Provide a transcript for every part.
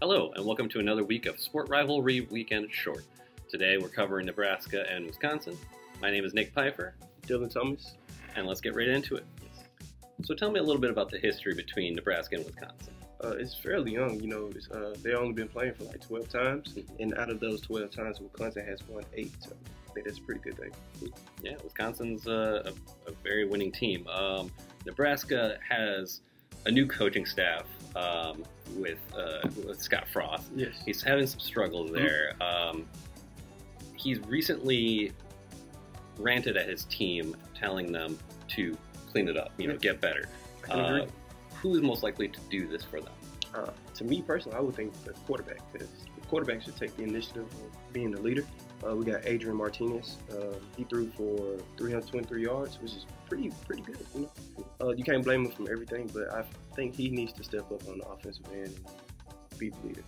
Hello, and welcome to another week of Sport Rivalry Weekend Short. Today we're covering Nebraska and Wisconsin. My name is Nick Pfeiffer, Dylan Thomas. and let's get right into it. So tell me a little bit about the history between Nebraska and Wisconsin. Uh, it's fairly young, you know. It's, uh, they only been playing for like 12 times, and out of those 12 times, Wisconsin has won eight. So I think that's a pretty good thing. Yeah, Wisconsin's uh, a, a very winning team. Um, Nebraska has a new coaching staff um, with, uh, with Scott Frost. Yes. He's having some struggles there. Um, he's recently ranted at his team, telling them to clean it up, you know, get better. I can agree. Uh, who is most likely to do this for them? Uh, to me personally, I would think the quarterback, because the quarterback should take the initiative of being the leader. Uh, we got Adrian Martinez. Uh, he threw for 323 yards, which is pretty pretty good. You know, uh, you can't blame him for everything, but I think he needs to step up on the offensive end and be the leader.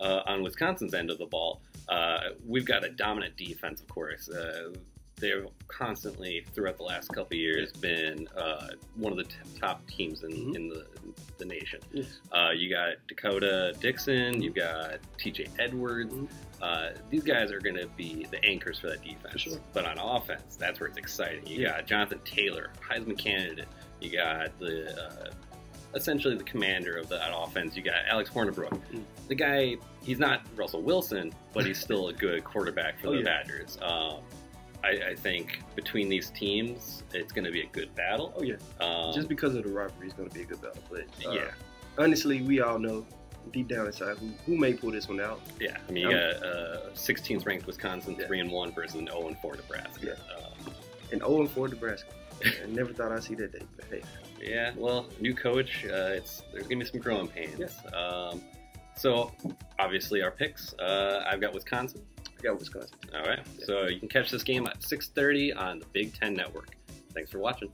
Uh, on Wisconsin's end of the ball, we've got a dominant defense, of course. They've constantly, throughout the last couple of years, been uh, one of the t- top teams in, Mhm. in the, the nation. Yes. Uh, you got D'Cota Dixon, you've got TJ Edwards. Mhm. Uh, these guys are going to be the anchors for that defense. For sure. But on offense, that's where it's exciting. You Yeah. got Jonathan Taylor, Heisman candidate. You got the uh, essentially the commander of that offense. You got Alex Hornibrook. Mm. The guy, he's not Russell Wilson, but he's still a good quarterback for Oh, the yeah. Badgers. Um, I, I think between these teams, it's going to be a good battle. Oh yeah. Um, Just because of the rivalry, it's going to be a good battle. But uh, yeah. honestly, we all know deep down inside who, who may pull this one out. Yeah, I mean, you got uh, 16th ranked Wisconsin, Yeah. three and one versus an 0 and four Nebraska. Yeah. Um, And 0 4 Nebraska. I never thought I'd see that day, but hey. yeah. Well, new coach. Uh, it's there's gonna be some growing pains. Um, so obviously our picks. Uh, I've got Wisconsin. I got Wisconsin. All right. Yeah. So you can catch this game at 6:30 on the Big Ten Network. Thanks for watching.